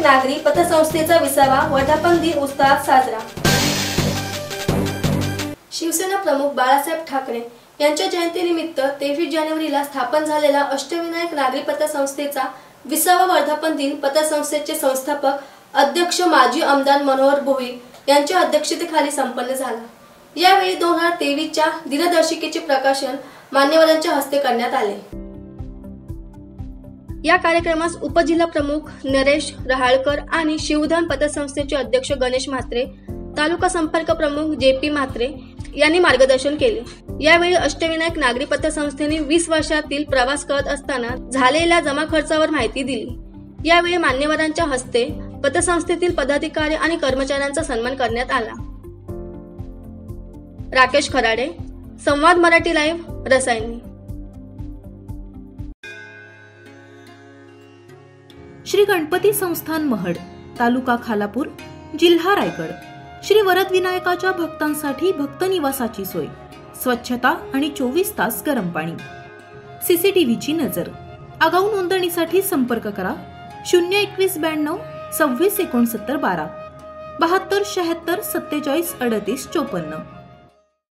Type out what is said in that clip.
नागरी पथसंस्थेचा विसावा वर्धापन दिन उत्साहात साजरा. शिवसेना प्रमुख बाळासाहेब ठाकरे यांच्या जयंतीनिमित्त तेवीस जानेवारीला स्थापन झालेला अष्टविनायक नागरी पतसंस्थेचा विसावा वर्धापन दिन पतसंस्थेचे संस्थापक अध्यक्ष माजी आमदार मनोहर भोई यांच्या अध्यक्षतेखाली संपन्न झाला. यावेळी दोन हजार तेवीसच्या दिनदर्शिकेचे प्रकाशन मान्यवरांच्या हस्ते करण्यात आले. या कार्यक्रमास उपजिल्हा प्रमुख नरेश रहाळकर आणि शिवधन पतसंस्थेचे अध्यक्ष गणेश म्हात्रे तालुका संपर्क प्रमुख जे पी म्हात्रे यांनी मार्गदर्शन केले. यावेळी अष्टविनायक नागरी पतसंस्थेने वीस वर्षातील प्रवास करत असताना झालेल्या जमा खर्चावर माहिती दिली. यावेळी मान्यवरांच्या हस्ते पतसंस्थेतील पदाधिकारी आणि कर्मचाऱ्यांचा सन्मान करण्यात आला. राकेश खराडे संवाद मराठी लाईव्ह रसायनी. श्री गणपती संस्थान महड तालुका खालापूर जिल्हा रायगड. श्री वरद विनायकाच्या भक्तांसाठी भक्त निवासाची सोय स्वच्छता आणि चोवीस तास गरम पाणी. सीसीटीव्हीची नजर. आगाऊ नोंदणीसाठी संपर्क करा. शून्य एकवीस ब्याण्णव सव्वीस एकोणसत्तर बारा. बहात्तर शहात्तर सत्तेचाळीस अडतीस चोपन्न.